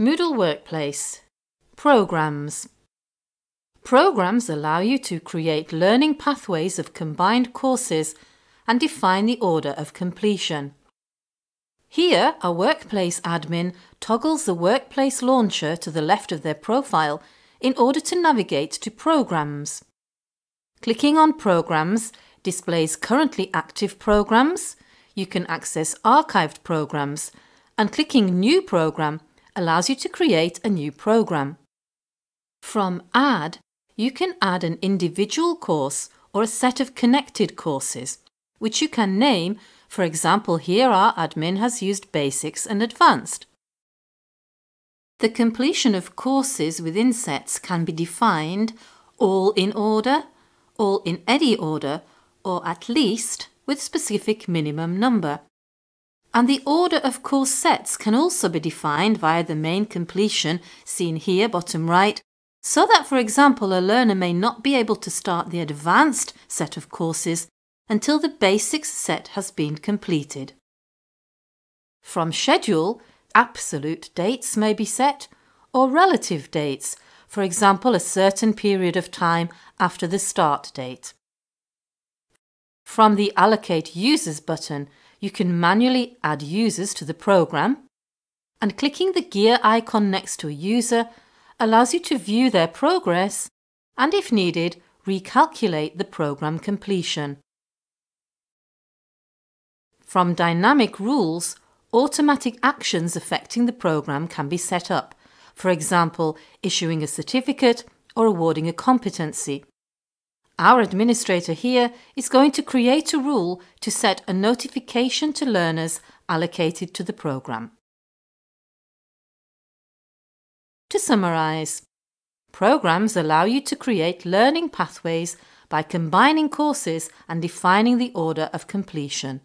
Moodle Workplace Programs Programs allow you to create learning pathways of combined courses and define the order of completion. Here, a workplace admin toggles the workplace launcher to the left of their profile in order to navigate to Programs. Clicking on Programs displays currently active programs, you can access archived programs, and clicking New Program allows you to create a new program. From Add, you can add an individual course or a set of connected courses, which you can name, for example here our admin has used Basics and Advanced. The completion of courses within sets can be defined all in order, all in any order, or at least with specific minimum number. And the order of course sets can also be defined via the main completion seen here bottom right, so that for example a learner may not be able to start the advanced set of courses until the basics set has been completed. From schedule, absolute dates may be set or relative dates, for example a certain period of time after the start date. From the Allocate Users button, you can manually add users to the program, and clicking the gear icon next to a user allows you to view their progress and, if needed, recalculate the program completion. From Dynamic Rules, automatic actions affecting the program can be set up, for example, issuing a certificate or awarding a competency. Our administrator here is going to create a rule to set a notification to learners allocated to the programme. To summarise, programs allow you to create learning pathways by combining courses and defining the order of completion.